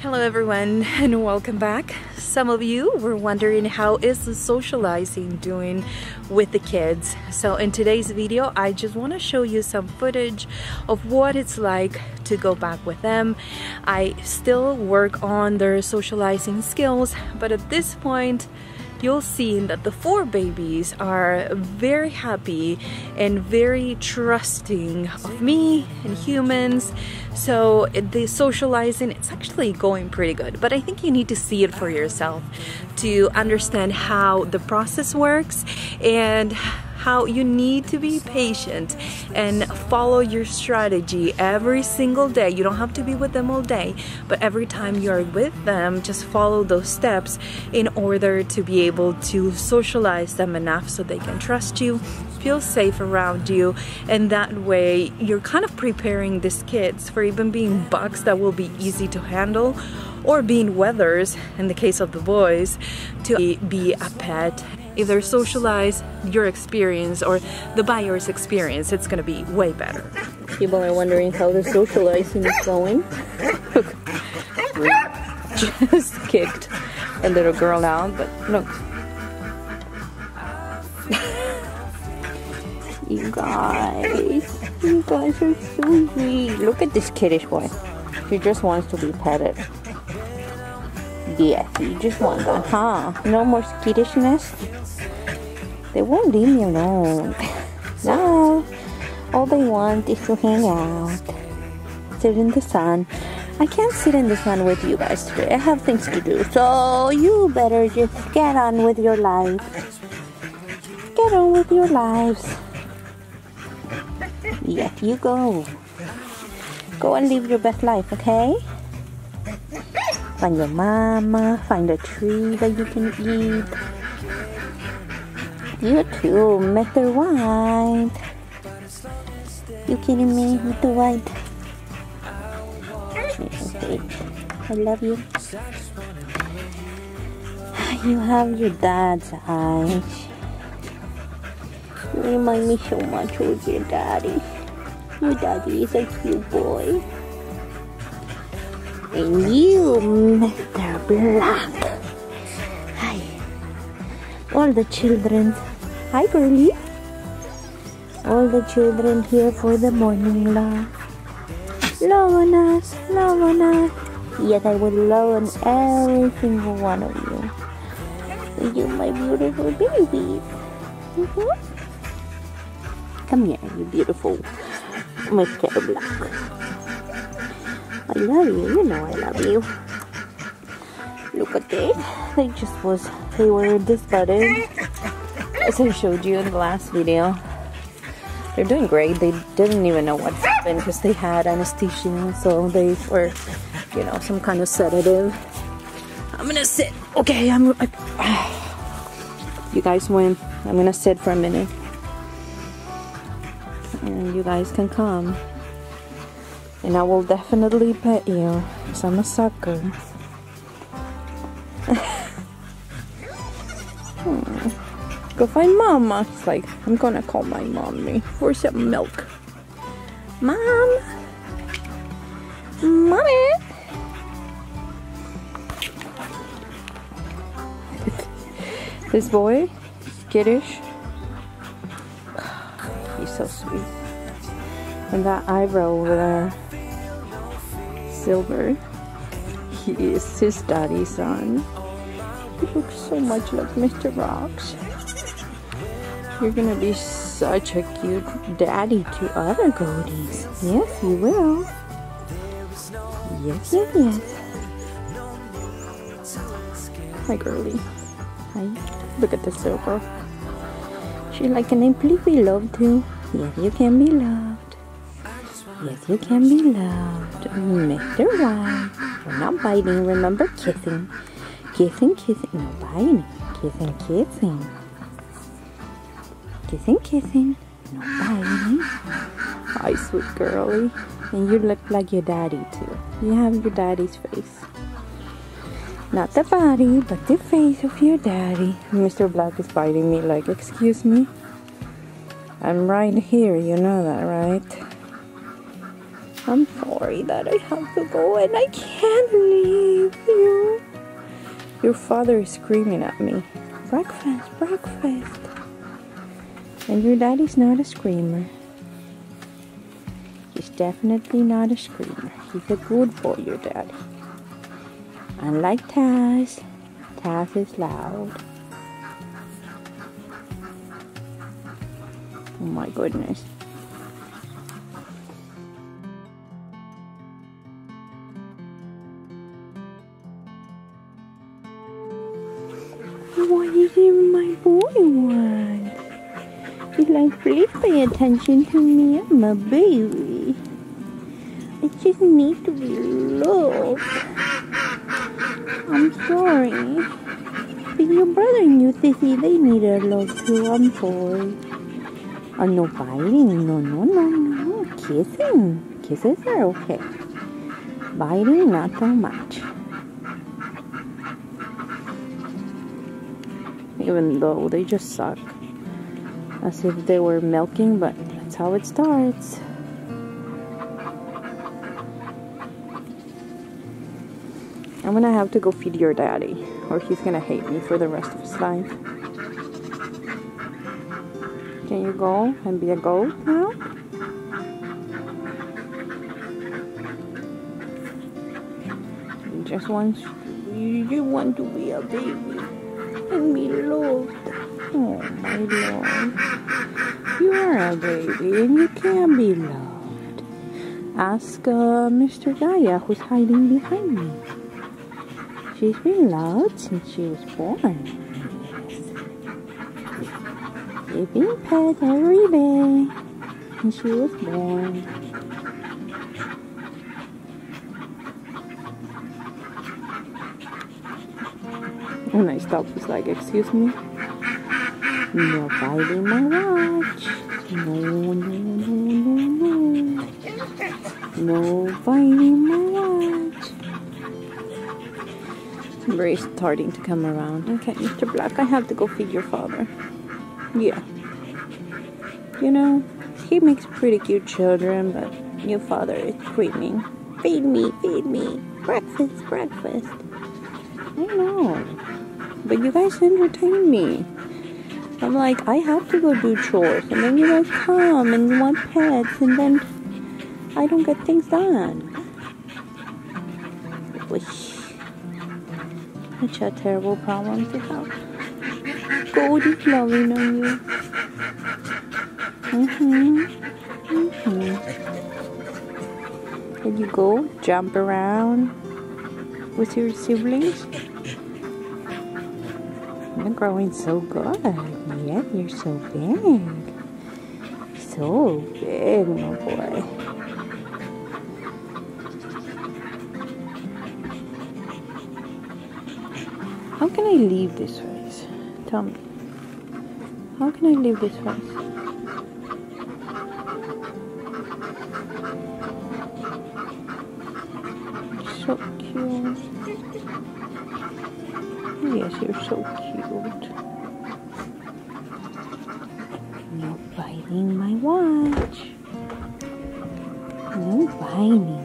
Hello everyone and welcome back. Some of you were wondering how is the socializing doing with the kids. So in today's video I just want to show you some footage of what it's like to go back with them. I still work on their socializing skills but at this point you'll see that the four babies are very happy and very trusting of me and humans. So the socializing, it's actually going pretty good. But I think you need to see it for yourself to understand how the process works and how you need to be patient and follow your strategy every single day. You don't have to be with them all day, but every time you're with them, just follow those steps in order to be able to socialize them enough so they can trust you, feel safe around you, and that way you're kind of preparing these kids for even being bugs that will be easy to handle or being wethers in the case of the boys to be a pet either socialize your experience or the buyer's experience, it's gonna be way better. People are wondering how the socializing is going. just kicked a little girl out, but look. you guys, you guys are so sweet. Look at this kiddish boy. He just wants to be petted. Yes, you just want that, huh? No more skittishness? They won't leave me alone. no. All they want is to hang out. Sit in the sun. I can't sit in the sun with you guys today. I have things to do. So you better just get on with your life. Get on with your lives. Yes, you go. Go and live your best life, okay? Find your mama, find a tree that you can eat. You too, Mr. White. You kidding me, Mr. White? I love you. You have your dad's eyes. You remind me so much of your daddy. Your daddy is a cute boy. And you, Mr. Black. Hi. All the children. Hi, Curly. All the children here for the morning love. Love on us, love on us. Yes, I will love on every single one of you. You're my beautiful babies. Mm -hmm. Come here, you beautiful Mr. Black. I love you. You know I love you. Look at this. They just was, they were disbudded. As I showed you in the last video. They're doing great. They didn't even know what happened because they had anesthesia. So they were, you know, some kind of sedative. I'm gonna sit. Okay, I'm. I, you guys win. I'm gonna sit for a minute. And you guys can come. And I will definitely pet you, because I'm a sucker. hmm. Go find mama. It's like, I'm gonna call my mommy for some milk. Mom! Mommy! this boy, skittish. He's so sweet. And that eyebrow over there Silver. He is his daddy's son. He looks so much like Mr. Rocks. You're gonna be such a cute daddy to other goaties. Yes, you will. Yes, yes, yes. Hi, girlie. Hi. Look at the silver. She like, please be loved too? Yes, you can be loved. Yes, you can be loved. Mr. White. We're not biting, remember? Kissing. Kissing, kissing. No biting. Kissing, kissing. Kissing, kissing. No biting. Hi, sweet girlie. And you look like your daddy, too. You have your daddy's face. Not the body, but the face of your daddy. Mr. Black is biting me like, excuse me? I'm right here, you know that, right? I'm sorry that I have to go and I can't leave you. Your father is screaming at me. Breakfast, breakfast. And your daddy's not a screamer. He's definitely not a screamer. He's a good boy, your daddy. Unlike Taz, Taz is loud. Oh my goodness. What is it my boy want? He's like, please pay attention to me. I'm a baby. I just need to be loved. I'm sorry. But your brother and you, sissy, they need a love too. I'm sorry. Oh, no biting. No, no, no, no. Kissing. Kisses are okay. Biting, not so much. Even though they just suck. As if they were milking, but that's how it starts. I'm gonna have to go feed your daddy, or he's gonna hate me for the rest of his life. Can you go and be a goat now? Just want you want to be a baby be loved. Oh my lord. You are a baby and you can be loved. Ask uh, Mr. Gaia who's hiding behind me. She's been loved since she was born. She's been pet every day since she was born. I was like, excuse me? No biting my watch. No, no, no, no, no. No biting my watch. Ray's starting to come around. Okay, Mr. Black, I have to go feed your father. Yeah. You know, he makes pretty cute children, but your father is screaming, Feed me, feed me. Breakfast, breakfast. I know. But you guys entertain me. I'm like, I have to go do chores, and then you guys come and you want pets, and then I don't get things done. Such a terrible problem to have. Goldie's loving on you. Mm-hmm. Mm-hmm. Can you go jump around with your siblings? You're growing so good. Yeah, you're so big. So big, my boy. How can I leave this face? Tell me. How can I leave this face? So cute. Yes, you're so cute. No biting my watch. No biting.